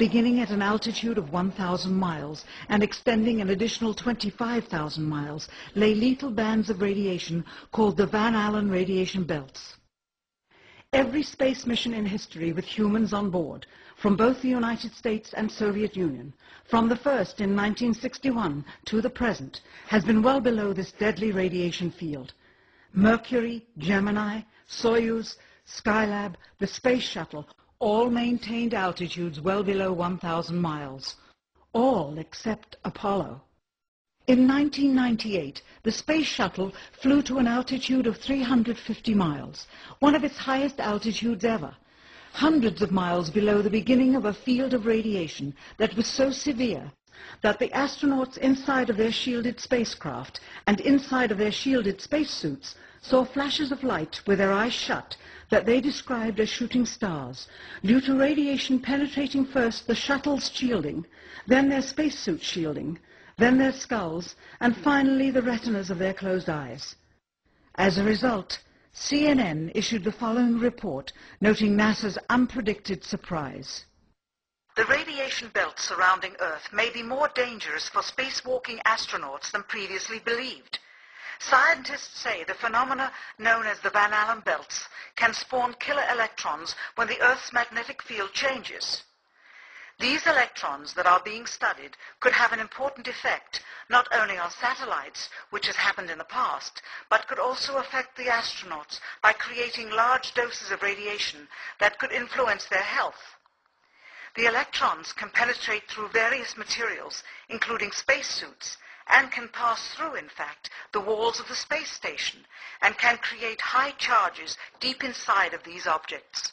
beginning at an altitude of 1,000 miles and extending an additional 25,000 miles, lay lethal bands of radiation called the Van Allen radiation belts. Every space mission in history with humans on board, from both the United States and Soviet Union, from the first in 1961 to the present, has been well below this deadly radiation field. Mercury, Gemini, Soyuz, Skylab, the Space Shuttle, all maintained altitudes well below 1,000 miles. All except Apollo. In 1998, the Space Shuttle flew to an altitude of 350 miles, one of its highest altitudes ever, hundreds of miles below the beginning of a field of radiation that was so severe that the astronauts inside of their shielded spacecraft and inside of their shielded spacesuits saw flashes of light with their eyes shut that they described as shooting stars due to radiation penetrating first the shuttle's shielding, then their spacesuit shielding, then their skulls, and finally the retinas of their closed eyes. As a result, CNN issued the following report noting NASA's unpredicted surprise. The radiation belt surrounding Earth may be more dangerous for spacewalking astronauts than previously believed. Scientists say the phenomena known as the Van Allen belts can spawn killer electrons when the Earth's magnetic field changes. These electrons that are being studied could have an important effect not only on satellites, which has happened in the past, but could also affect the astronauts by creating large doses of radiation that could influence their health. The electrons can penetrate through various materials, including spacesuits, and can pass through, in fact, the walls of the space station and can create high charges deep inside of these objects.